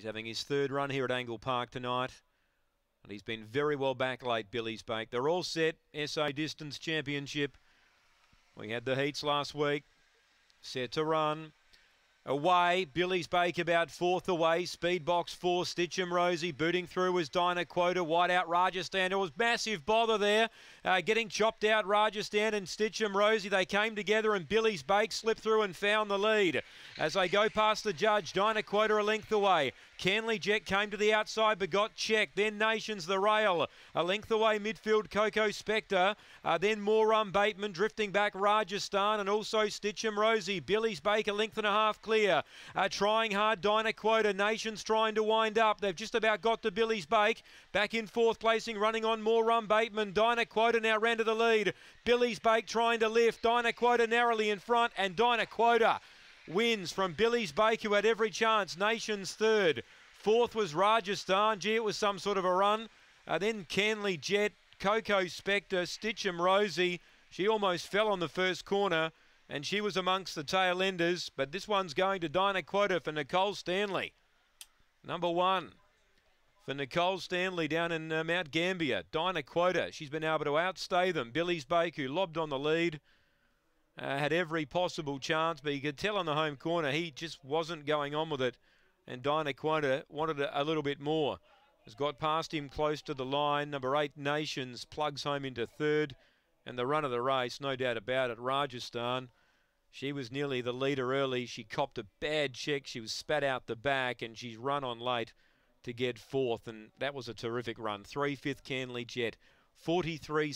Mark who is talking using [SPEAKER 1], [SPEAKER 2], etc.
[SPEAKER 1] He's having his third run here at Angle Park tonight. And he's been very well back late, Billy's Bake. They're all set. SA Distance Championship. We had the heats last week. Set to run. Away, Billy's Bake about fourth away. Speedbox four, Stitchem Rosie. Booting through was Dinah Quota. Wide out Rajasthan. It was massive bother there. Uh, getting chopped out Rajasthan and Stitchem Rosie. They came together and Billy's Bake slipped through and found the lead. As they go past the judge, Dinah Quota a length away. Canley Jet came to the outside but got checked. Then Nations the rail. A length away midfield Coco Spectre. Uh, then Morum Bateman drifting back Rajasthan and also Stitchem Rosie. Billy's Bake a length and a half clear. Uh, trying hard, Dinah Quota. Nations trying to wind up. They've just about got to Billy's Bake. Back in fourth placing, running on Morum Bateman. Dinah Quota now ran to the lead. Billy's Bake trying to lift. Dinah Quota narrowly in front, and Dinah Quota wins from Billy's Bake, who had every chance. Nations third. Fourth was Rajasthan. Gee, it was some sort of a run. Uh, then Canley Jet, Coco Spectre, Stitchem Rosie. She almost fell on the first corner and she was amongst the tail enders. But this one's going to Dinah Quota for Nicole Stanley. Number one for Nicole Stanley down in uh, Mount Gambier. Dinah Quota, she's been able to outstay them. Billy's Bake, who lobbed on the lead, uh, had every possible chance, but you could tell on the home corner he just wasn't going on with it. And Dinah Quota wanted a, a little bit more. Has got past him close to the line. Number eight, Nations, plugs home into third. And the run of the race, no doubt about it, Rajasthan. She was nearly the leader early. She copped a bad check. She was spat out the back and she's run on late to get fourth. And that was a terrific run. Three fifth Canley Jet. 43